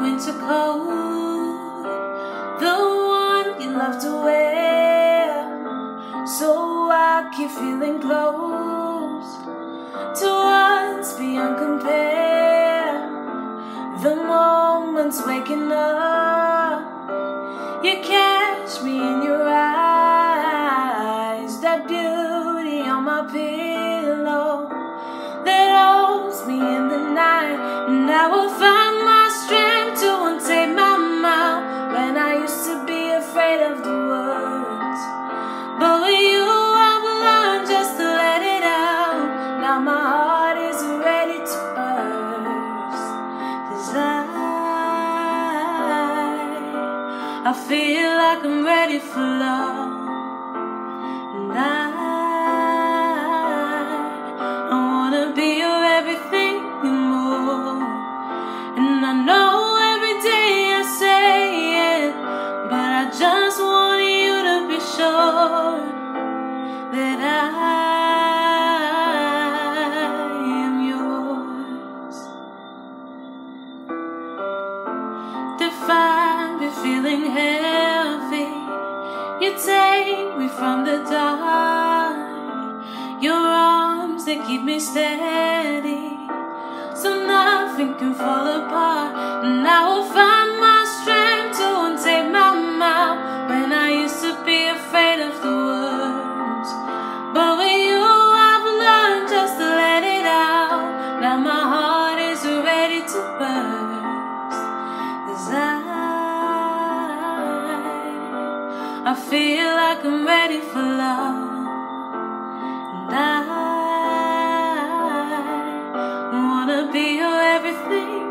winter coat, the one you love to wear. So I keep feeling close to what's beyond compare. The moments waking up, you catch me in your eyes. That beauty on my pillow that holds me in the night, I will find my strength to untake my mouth when I used to be afraid of the words. But with you, I've learned just to let it out. Now my heart is ready to burst. Cause I, I feel like I'm ready for love. And I sure that I am yours. Feeling heavy. You take me from the dark. Your arms that keep me steady so nothing can fall apart. I feel like I'm ready for love. And I wanna be your everything.